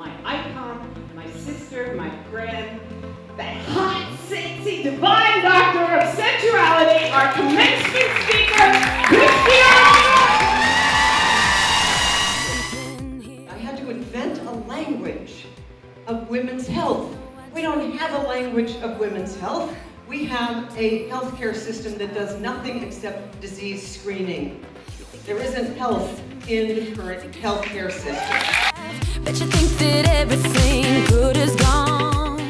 my icon, my sister, my friend, that hot, sexy, divine doctor of sensuality, our commencement speaker, Christiane! I had to invent a language of women's health. We don't have a language of women's health. We have a healthcare system that does nothing except disease screening. There isn't health in the current healthcare system. Bet you think that everything good is gone.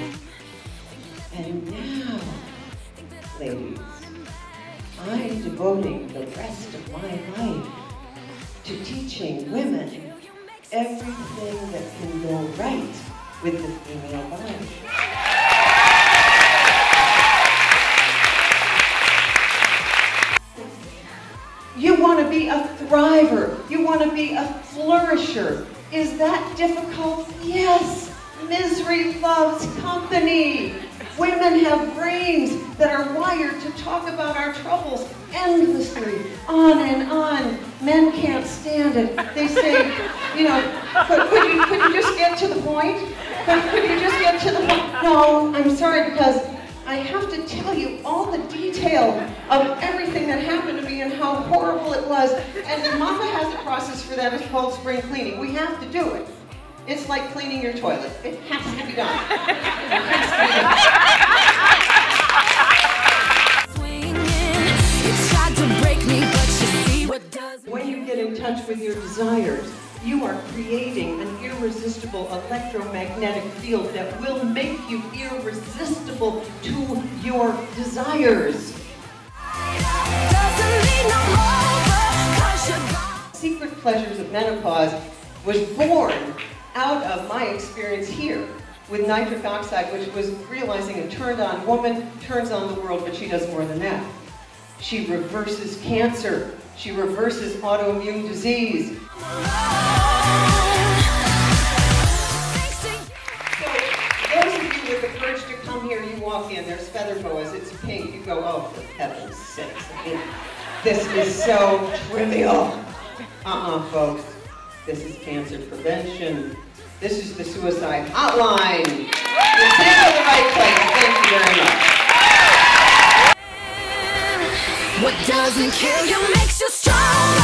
And now, ladies, I'm devoting the rest of my life to teaching women everything that can go right with the female body. You want to be a thriver. You want to be a flourisher. Is that difficult? Yes. Misery loves company. Women have brains that are wired to talk about our troubles endlessly, on and on. Men can't stand it. They say, you know, could, could, you, could you just get to the point? Could, could you just get to the point? No, I'm sorry because I have to tell you all the detail of everything that happened to me and how horrible it was. And Mama has a process for that. It's called spring cleaning. We have to do it. It's like cleaning your toilet. It has to be done. It has to be done. Swinging, you tried to break me, but you see what does. When you get in touch with your desires, you are creating an irresistible electromagnetic field that will make you irresistible to your desires. Secret Pleasures of Menopause was born out of my experience here with nitric oxide, which was realizing a turned on woman turns on the world, but she does more than that. She reverses cancer. She reverses autoimmune disease. So those of you with the courage to come here, you walk in, there's feather boas, it's pink, you go, oh, for heaven's sakes. This is so trivial. Uh-uh, folks. This is cancer prevention. This is the suicide hotline. You're in the right place. Thank you very much. What doesn't kill you makes you stronger.